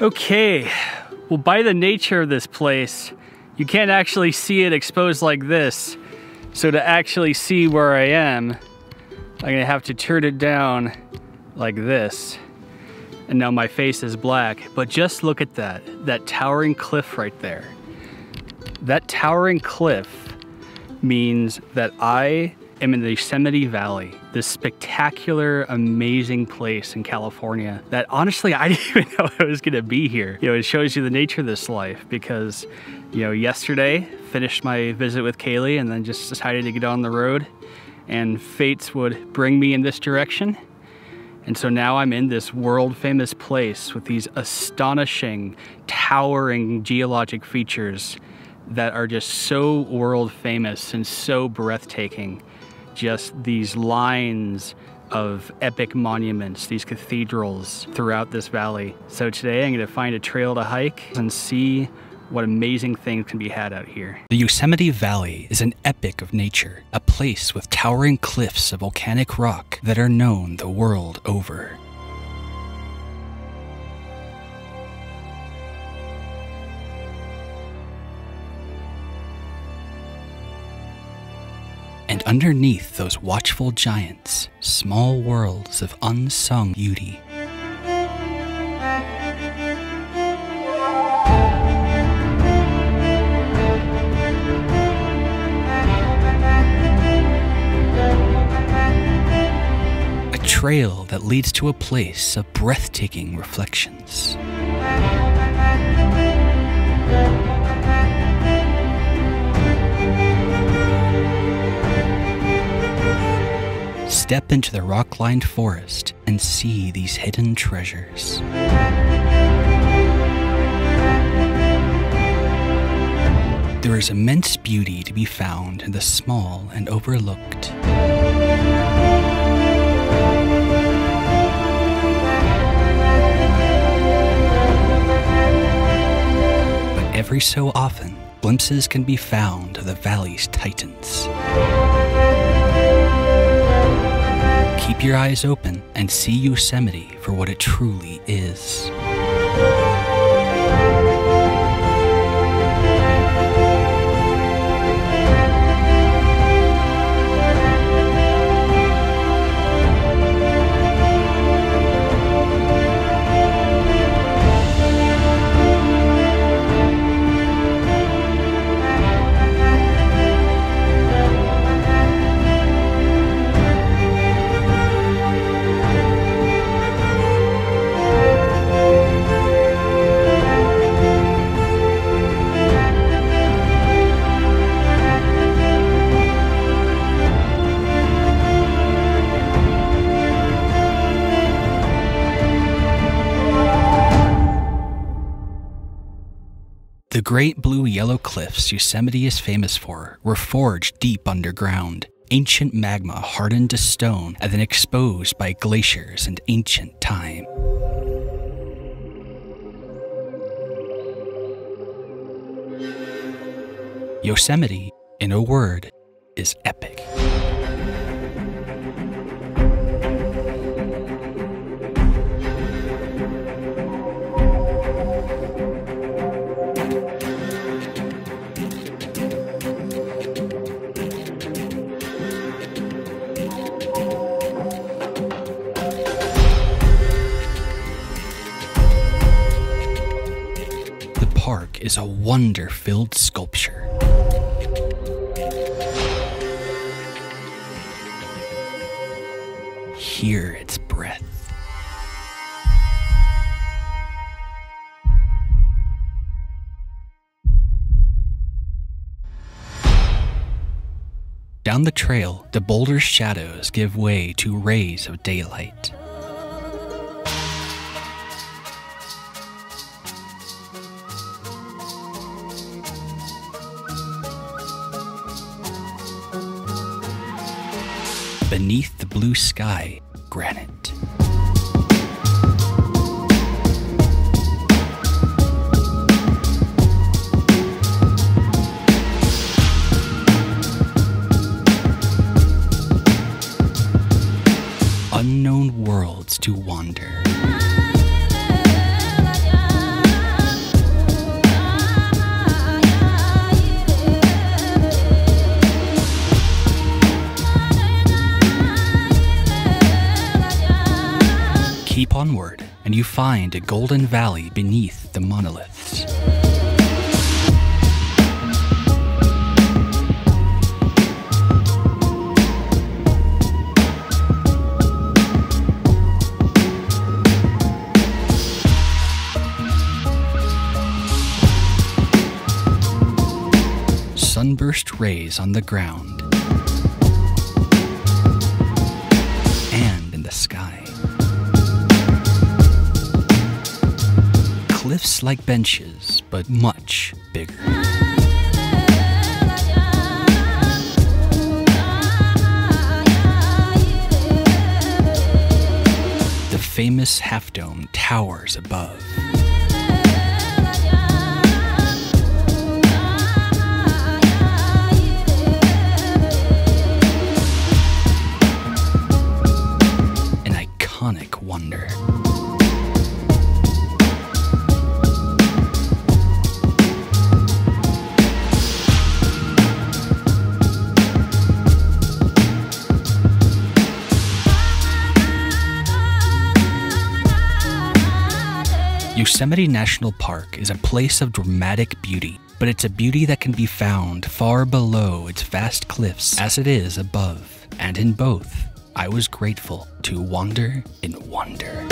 Okay, well by the nature of this place, you can't actually see it exposed like this. So to actually see where I am, I'm gonna have to turn it down like this. And now my face is black, but just look at that, that towering cliff right there. That towering cliff means that I am in the Yosemite Valley, this spectacular, amazing place in California that honestly, I didn't even know I was gonna be here. You know, it shows you the nature of this life because, you know, yesterday finished my visit with Kaylee and then just decided to get on the road and fates would bring me in this direction. And so now I'm in this world famous place with these astonishing, towering geologic features that are just so world famous and so breathtaking. Just these lines of epic monuments, these cathedrals throughout this valley. So today I'm going to find a trail to hike and see what amazing things can be had out here. The Yosemite Valley is an epic of nature, a place with towering cliffs of volcanic rock that are known the world over. And underneath those watchful giants, small worlds of unsung beauty. A trail that leads to a place of breathtaking reflections. Step into the rock lined forest and see these hidden treasures. There is immense beauty to be found in the small and overlooked. But every so often, glimpses can be found of the valley's titans. Keep your eyes open and see Yosemite for what it truly is. The great blue yellow cliffs Yosemite is famous for were forged deep underground. Ancient magma hardened to stone and then exposed by glaciers and ancient time. Yosemite, in a word, is epic. Park is a wonder filled sculpture. Hear its Down the trail, the boulder's shadows give way to rays of daylight. Beneath the blue sky, granite. unknown worlds to wander. Keep onward, and you find a golden valley beneath the monoliths. Sunburst rays on the ground and in the sky. Cliffs like benches, but much bigger. The famous Half Dome towers above. Yosemite National Park is a place of dramatic beauty, but it's a beauty that can be found far below its vast cliffs as it is above. And in both, I was grateful to wander in wonder.